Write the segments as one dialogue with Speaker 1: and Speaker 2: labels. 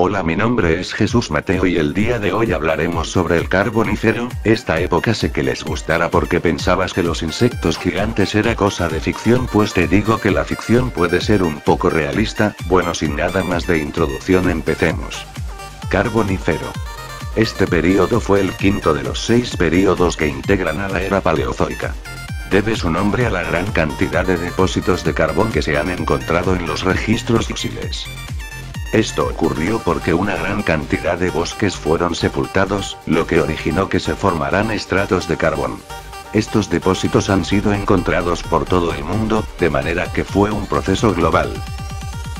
Speaker 1: Hola, mi nombre es Jesús Mateo y el día de hoy hablaremos sobre el carbonífero. Esta época sé que les gustará porque pensabas que los insectos gigantes era cosa de ficción, pues te digo que la ficción puede ser un poco realista. Bueno, sin nada más de introducción, empecemos. Carbonífero. Este período fue el quinto de los seis períodos que integran a la era paleozoica. Debe su nombre a la gran cantidad de depósitos de carbón que se han encontrado en los registros fósiles. Esto ocurrió porque una gran cantidad de bosques fueron sepultados, lo que originó que se formaran estratos de carbón. Estos depósitos han sido encontrados por todo el mundo, de manera que fue un proceso global.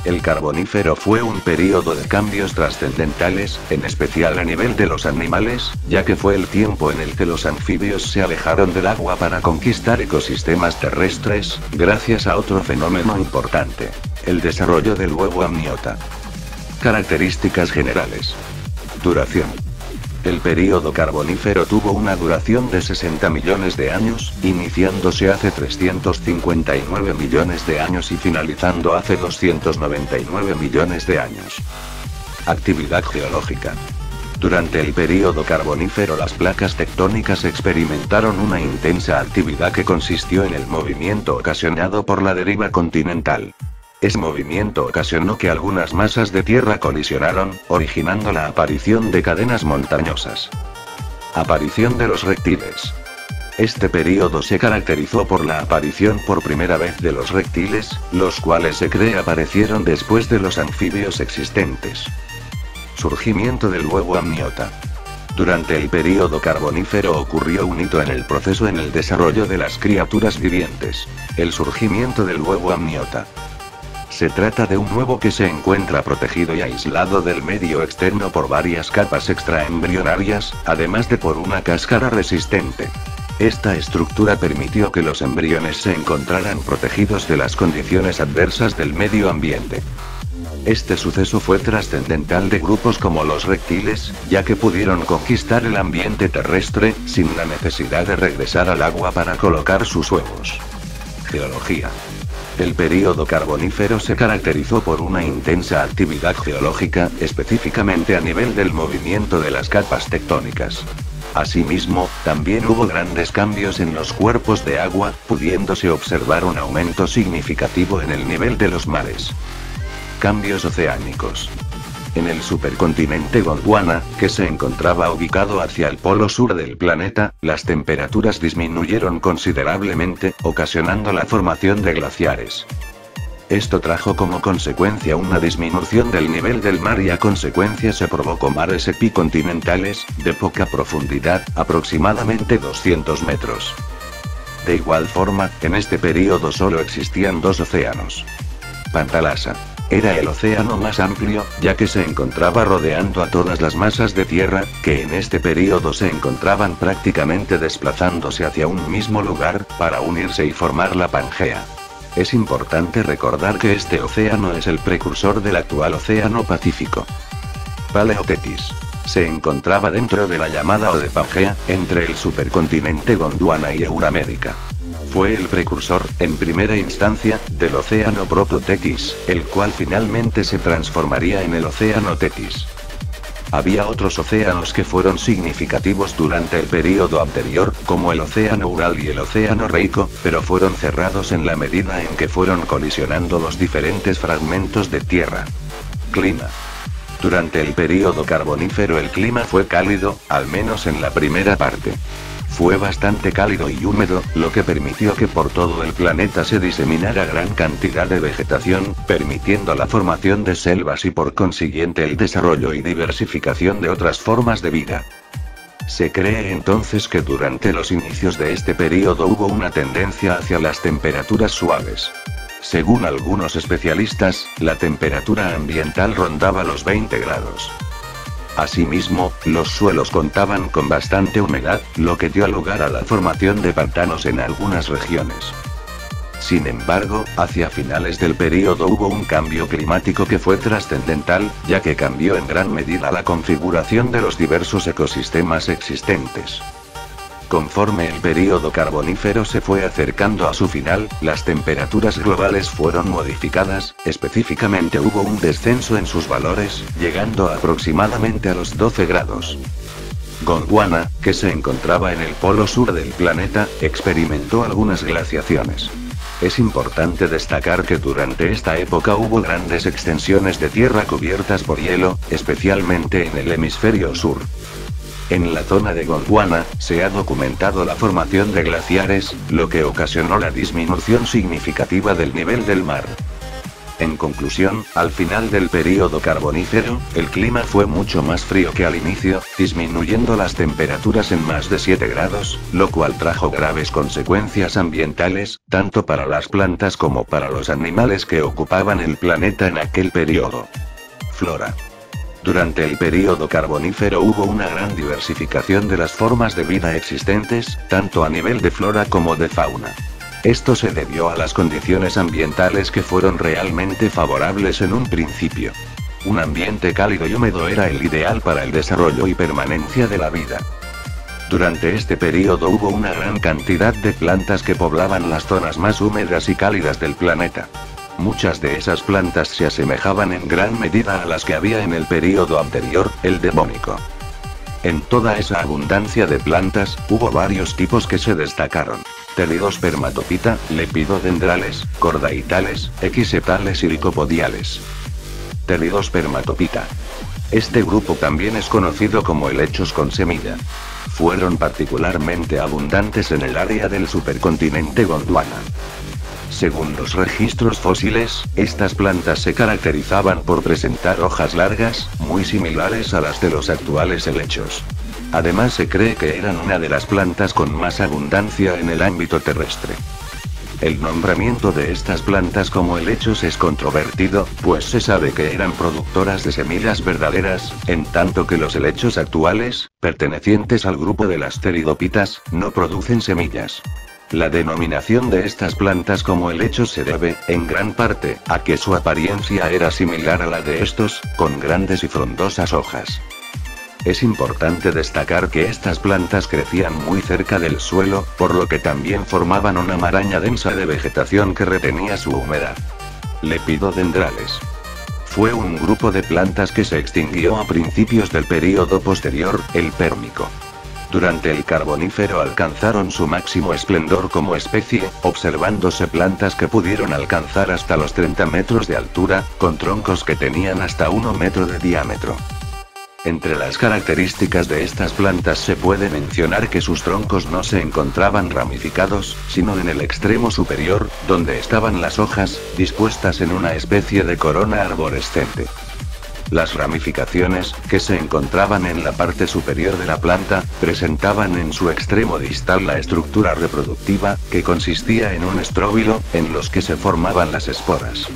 Speaker 1: El carbonífero fue un periodo de cambios trascendentales, en especial a nivel de los animales, ya que fue el tiempo en el que los anfibios se alejaron del agua para conquistar ecosistemas terrestres, gracias a otro fenómeno importante, el desarrollo del huevo amniota. Características generales. Duración. El período carbonífero tuvo una duración de 60 millones de años, iniciándose hace 359 millones de años y finalizando hace 299 millones de años. Actividad geológica. Durante el período carbonífero las placas tectónicas experimentaron una intensa actividad que consistió en el movimiento ocasionado por la deriva continental. Ese movimiento ocasionó que algunas masas de tierra colisionaron, originando la aparición de cadenas montañosas. Aparición de los reptiles. Este período se caracterizó por la aparición por primera vez de los reptiles, los cuales se cree aparecieron después de los anfibios existentes. Surgimiento del huevo amniota. Durante el período carbonífero ocurrió un hito en el proceso en el desarrollo de las criaturas vivientes, el surgimiento del huevo amniota. Se trata de un huevo que se encuentra protegido y aislado del medio externo por varias capas extraembrionarias, además de por una cáscara resistente. Esta estructura permitió que los embriones se encontraran protegidos de las condiciones adversas del medio ambiente. Este suceso fue trascendental de grupos como los reptiles, ya que pudieron conquistar el ambiente terrestre, sin la necesidad de regresar al agua para colocar sus huevos. Geología. El período carbonífero se caracterizó por una intensa actividad geológica, específicamente a nivel del movimiento de las capas tectónicas. Asimismo, también hubo grandes cambios en los cuerpos de agua, pudiéndose observar un aumento significativo en el nivel de los mares. Cambios oceánicos. En el supercontinente Gondwana, que se encontraba ubicado hacia el polo sur del planeta, las temperaturas disminuyeron considerablemente, ocasionando la formación de glaciares. Esto trajo como consecuencia una disminución del nivel del mar y a consecuencia se provocó mares epicontinentales, de poca profundidad, aproximadamente 200 metros. De igual forma, en este período solo existían dos océanos. Pantalasa. Era el océano más amplio, ya que se encontraba rodeando a todas las masas de tierra, que en este período se encontraban prácticamente desplazándose hacia un mismo lugar, para unirse y formar la Pangea. Es importante recordar que este océano es el precursor del actual Océano Pacífico. Paleotetis. Se encontraba dentro de la llamada O de Pangea, entre el supercontinente Gondwana y Euramérica. Fue el precursor, en primera instancia, del océano Proto-Tetis, el cual finalmente se transformaría en el océano Tetis. Había otros océanos que fueron significativos durante el período anterior, como el océano Ural y el océano Reiko, pero fueron cerrados en la medida en que fueron colisionando los diferentes fragmentos de tierra. Clima. Durante el período carbonífero el clima fue cálido, al menos en la primera parte. Fue bastante cálido y húmedo, lo que permitió que por todo el planeta se diseminara gran cantidad de vegetación, permitiendo la formación de selvas y por consiguiente el desarrollo y diversificación de otras formas de vida. Se cree entonces que durante los inicios de este período hubo una tendencia hacia las temperaturas suaves. Según algunos especialistas, la temperatura ambiental rondaba los 20 grados. Asimismo, los suelos contaban con bastante humedad, lo que dio lugar a la formación de pantanos en algunas regiones. Sin embargo, hacia finales del período hubo un cambio climático que fue trascendental, ya que cambió en gran medida la configuración de los diversos ecosistemas existentes. Conforme el período carbonífero se fue acercando a su final, las temperaturas globales fueron modificadas, específicamente hubo un descenso en sus valores, llegando aproximadamente a los 12 grados. Gondwana, que se encontraba en el polo sur del planeta, experimentó algunas glaciaciones. Es importante destacar que durante esta época hubo grandes extensiones de tierra cubiertas por hielo, especialmente en el hemisferio sur. En la zona de Gondwana, se ha documentado la formación de glaciares, lo que ocasionó la disminución significativa del nivel del mar. En conclusión, al final del período carbonífero, el clima fue mucho más frío que al inicio, disminuyendo las temperaturas en más de 7 grados, lo cual trajo graves consecuencias ambientales, tanto para las plantas como para los animales que ocupaban el planeta en aquel período. Flora. Durante el período carbonífero hubo una gran diversificación de las formas de vida existentes, tanto a nivel de flora como de fauna. Esto se debió a las condiciones ambientales que fueron realmente favorables en un principio. Un ambiente cálido y húmedo era el ideal para el desarrollo y permanencia de la vida. Durante este período hubo una gran cantidad de plantas que poblaban las zonas más húmedas y cálidas del planeta. Muchas de esas plantas se asemejaban en gran medida a las que había en el período anterior, el devónico. En toda esa abundancia de plantas, hubo varios tipos que se destacaron. Telidospermatopita, lepidodendrales, cordaitales, equisetales y licopodiales. Telidospermatopita. Este grupo también es conocido como helechos con semilla. Fueron particularmente abundantes en el área del supercontinente Gondwana. Según los registros fósiles, estas plantas se caracterizaban por presentar hojas largas, muy similares a las de los actuales helechos. Además se cree que eran una de las plantas con más abundancia en el ámbito terrestre. El nombramiento de estas plantas como helechos es controvertido, pues se sabe que eran productoras de semillas verdaderas, en tanto que los helechos actuales, pertenecientes al grupo de las pteridopitas, no producen semillas. La denominación de estas plantas como helechos se debe, en gran parte, a que su apariencia era similar a la de estos, con grandes y frondosas hojas. Es importante destacar que estas plantas crecían muy cerca del suelo, por lo que también formaban una maraña densa de vegetación que retenía su humedad. Lepidodendrales. Fue un grupo de plantas que se extinguió a principios del período posterior, el Pérmico. Durante el Carbonífero alcanzaron su máximo esplendor como especie, observándose plantas que pudieron alcanzar hasta los 30 metros de altura, con troncos que tenían hasta 1 metro de diámetro. Entre las características de estas plantas se puede mencionar que sus troncos no se encontraban ramificados, sino en el extremo superior, donde estaban las hojas, dispuestas en una especie de corona arborescente. Las ramificaciones, que se encontraban en la parte superior de la planta, presentaban en su extremo distal la estructura reproductiva, que consistía en un estróbilo, en los que se formaban las esporas.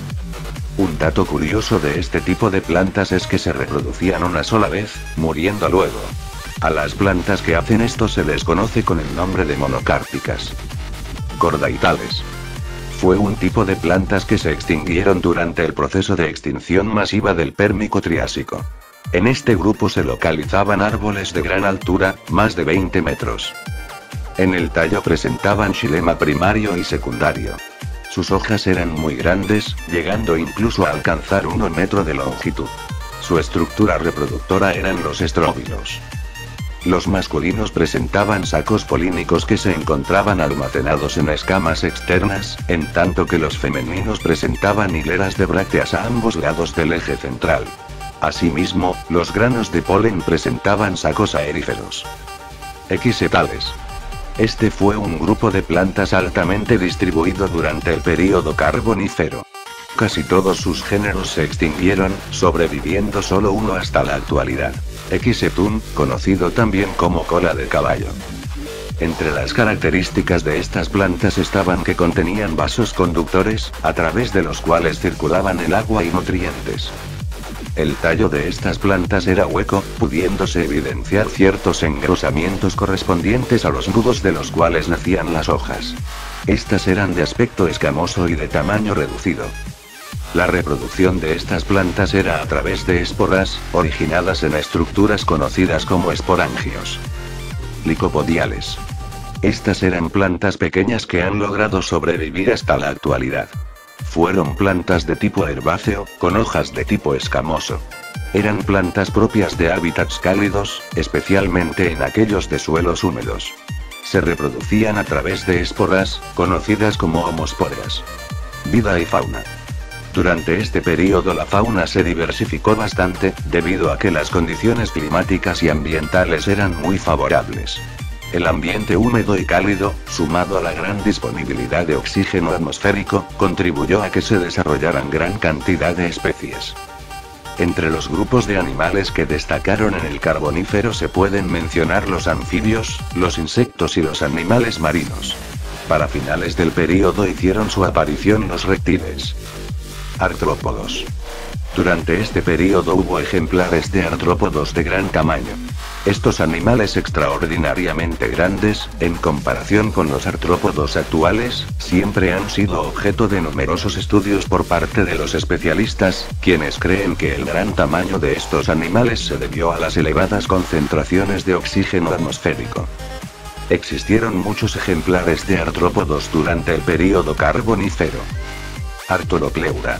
Speaker 1: Un dato curioso de este tipo de plantas es que se reproducían una sola vez, muriendo luego. A las plantas que hacen esto se les conoce con el nombre de monocárpicas. Cordaitales fue un tipo de plantas que se extinguieron durante el proceso de extinción masiva del Pérmico Triásico. En este grupo se localizaban árboles de gran altura, más de 20 metros. En el tallo presentaban xilema primario y secundario. Sus hojas eran muy grandes, llegando incluso a alcanzar 1 metro de longitud. Su estructura reproductora eran los estróbilos. Los masculinos presentaban sacos polínicos que se encontraban almacenados en escamas externas, en tanto que los femeninos presentaban hileras de brácteas a ambos lados del eje central. Asimismo, los granos de polen presentaban sacos aeríferos. Xetales. Este fue un grupo de plantas altamente distribuido durante el período carbonífero. Casi todos sus géneros se extinguieron, sobreviviendo solo uno hasta la actualidad. Xetun, conocido también como cola de caballo. Entre las características de estas plantas estaban que contenían vasos conductores, a través de los cuales circulaban el agua y nutrientes. El tallo de estas plantas era hueco, pudiéndose evidenciar ciertos engrosamientos correspondientes a los nudos de los cuales nacían las hojas. Estas eran de aspecto escamoso y de tamaño reducido. La reproducción de estas plantas era a través de esporas, originadas en estructuras conocidas como esporangios. Licopodiales. Estas eran plantas pequeñas que han logrado sobrevivir hasta la actualidad. Fueron plantas de tipo herbáceo, con hojas de tipo escamoso. Eran plantas propias de hábitats cálidos, especialmente en aquellos de suelos húmedos. Se reproducían a través de esporas, conocidas como homosporas. Vida y fauna. Durante este periodo la fauna se diversificó bastante, debido a que las condiciones climáticas y ambientales eran muy favorables. El ambiente húmedo y cálido, sumado a la gran disponibilidad de oxígeno atmosférico, contribuyó a que se desarrollaran gran cantidad de especies. Entre los grupos de animales que destacaron en el carbonífero se pueden mencionar los anfibios, los insectos y los animales marinos. Para finales del período hicieron su aparición los reptiles. Artrópodos. Durante este período hubo ejemplares de artrópodos de gran tamaño. Estos animales extraordinariamente grandes, en comparación con los artrópodos actuales, siempre han sido objeto de numerosos estudios por parte de los especialistas, quienes creen que el gran tamaño de estos animales se debió a las elevadas concentraciones de oxígeno atmosférico. Existieron muchos ejemplares de artrópodos durante el período carbonífero. Artolopleura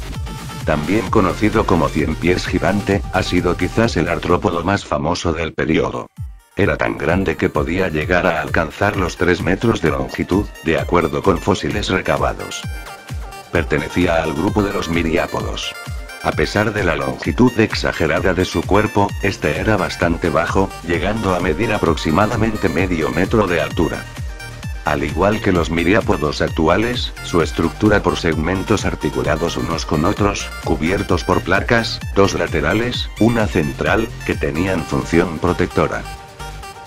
Speaker 1: también conocido como cien pies gigante, ha sido quizás el artrópodo más famoso del periodo. Era tan grande que podía llegar a alcanzar los 3 metros de longitud, de acuerdo con fósiles recabados. Pertenecía al grupo de los miriápodos. A pesar de la longitud exagerada de su cuerpo, este era bastante bajo, llegando a medir aproximadamente medio metro de altura. Al igual que los miriápodos actuales, su estructura por segmentos articulados unos con otros, cubiertos por placas, dos laterales, una central, que tenían función protectora.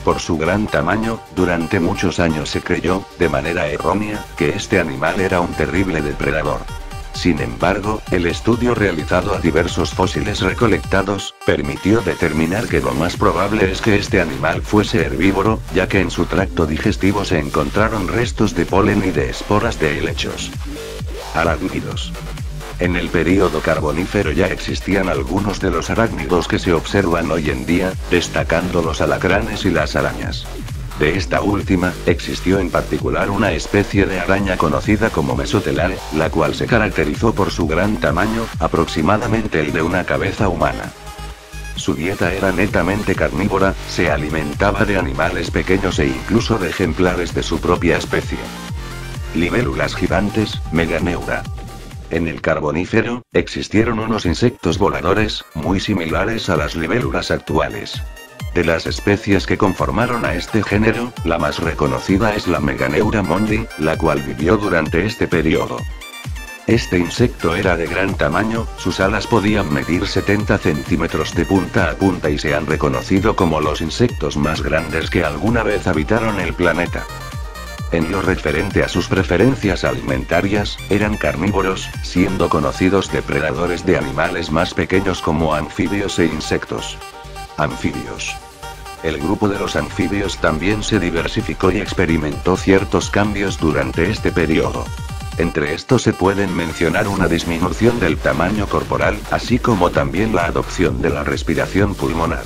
Speaker 1: Por su gran tamaño, durante muchos años se creyó, de manera errónea, que este animal era un terrible depredador. Sin embargo, el estudio realizado a diversos fósiles recolectados, permitió determinar que lo más probable es que este animal fuese herbívoro, ya que en su tracto digestivo se encontraron restos de polen y de esporas de helechos. Arácnidos. En el período carbonífero ya existían algunos de los arácnidos que se observan hoy en día, destacando los alacranes y las arañas. De esta última, existió en particular una especie de araña conocida como Mesotelae, la cual se caracterizó por su gran tamaño, aproximadamente el de una cabeza humana. Su dieta era netamente carnívora, se alimentaba de animales pequeños e incluso de ejemplares de su propia especie. Libélulas gigantes, Meganeura. En el Carbonífero, existieron unos insectos voladores, muy similares a las libélulas actuales. De las especies que conformaron a este género, la más reconocida es la Meganeura mondi, la cual vivió durante este periodo. Este insecto era de gran tamaño, sus alas podían medir 70 centímetros de punta a punta y se han reconocido como los insectos más grandes que alguna vez habitaron el planeta. En lo referente a sus preferencias alimentarias, eran carnívoros, siendo conocidos depredadores de animales más pequeños como anfibios e insectos. Anfibios. El grupo de los anfibios también se diversificó y experimentó ciertos cambios durante este periodo. Entre estos se pueden mencionar una disminución del tamaño corporal, así como también la adopción de la respiración pulmonar.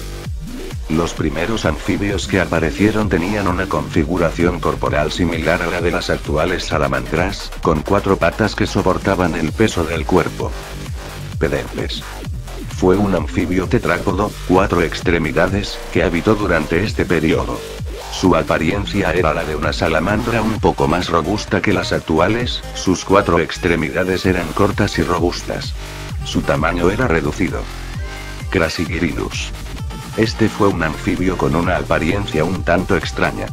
Speaker 1: Los primeros anfibios que aparecieron tenían una configuración corporal similar a la de las actuales salamandras, con cuatro patas que soportaban el peso del cuerpo. Pedempes fue un anfibio tetrápodo, cuatro extremidades, que habitó durante este periodo. Su apariencia era la de una salamandra un poco más robusta que las actuales, sus cuatro extremidades eran cortas y robustas. Su tamaño era reducido. Crassigirinus. Este fue un anfibio con una apariencia un tanto extraña.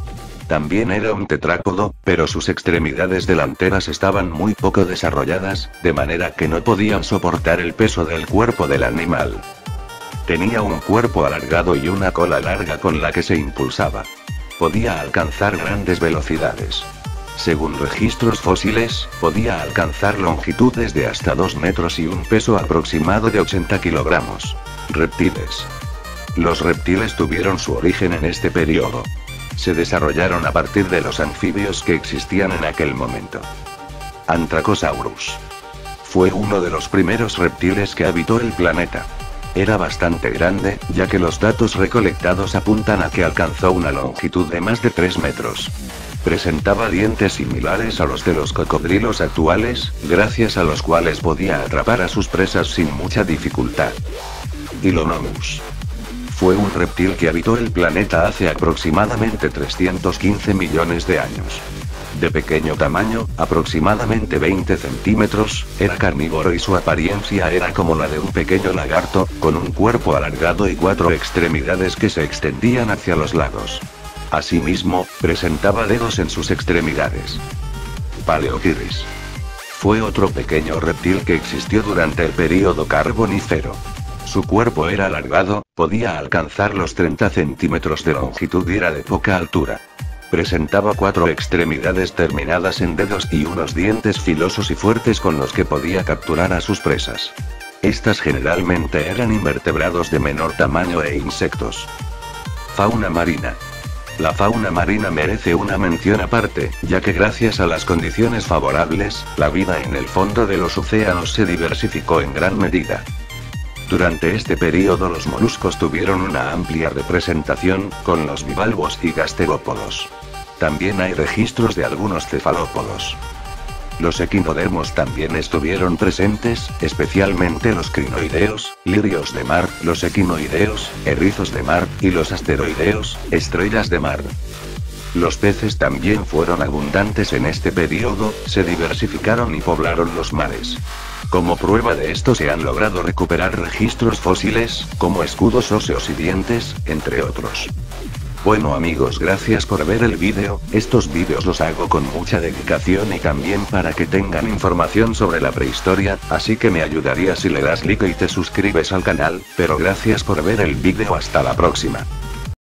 Speaker 1: También era un tetrápodo, pero sus extremidades delanteras estaban muy poco desarrolladas, de manera que no podían soportar el peso del cuerpo del animal. Tenía un cuerpo alargado y una cola larga con la que se impulsaba. Podía alcanzar grandes velocidades. Según registros fósiles, podía alcanzar longitudes de hasta 2 metros y un peso aproximado de 80 kilogramos. Reptiles. Los reptiles tuvieron su origen en este periodo se desarrollaron a partir de los anfibios que existían en aquel momento. Antracosaurus. Fue uno de los primeros reptiles que habitó el planeta. Era bastante grande, ya que los datos recolectados apuntan a que alcanzó una longitud de más de 3 metros. Presentaba dientes similares a los de los cocodrilos actuales, gracias a los cuales podía atrapar a sus presas sin mucha dificultad. Dilonomus. Fue un reptil que habitó el planeta hace aproximadamente 315 millones de años. De pequeño tamaño, aproximadamente 20 centímetros, era carnívoro y su apariencia era como la de un pequeño lagarto, con un cuerpo alargado y cuatro extremidades que se extendían hacia los lados. Asimismo, presentaba dedos en sus extremidades. Paleoquiris. Fue otro pequeño reptil que existió durante el período carbonífero. Su cuerpo era alargado, podía alcanzar los 30 centímetros de longitud y era de poca altura. Presentaba cuatro extremidades terminadas en dedos y unos dientes filosos y fuertes con los que podía capturar a sus presas. Estas generalmente eran invertebrados de menor tamaño e insectos. Fauna marina. La fauna marina merece una mención aparte, ya que gracias a las condiciones favorables, la vida en el fondo de los océanos se diversificó en gran medida. Durante este período los moluscos tuvieron una amplia representación, con los bivalvos y gasterópodos. También hay registros de algunos cefalópodos. Los equinodermos también estuvieron presentes, especialmente los crinoideos, lirios de mar, los equinoideos, erizos de mar, y los asteroideos, estrellas de mar. Los peces también fueron abundantes en este periodo, se diversificaron y poblaron los mares. Como prueba de esto se han logrado recuperar registros fósiles, como escudos óseos y dientes, entre otros. Bueno amigos gracias por ver el vídeo, estos vídeos los hago con mucha dedicación y también para que tengan información sobre la prehistoria, así que me ayudaría si le das like y te suscribes al canal, pero gracias por ver el vídeo hasta la próxima.